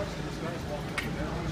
watching this guy's walking up and down.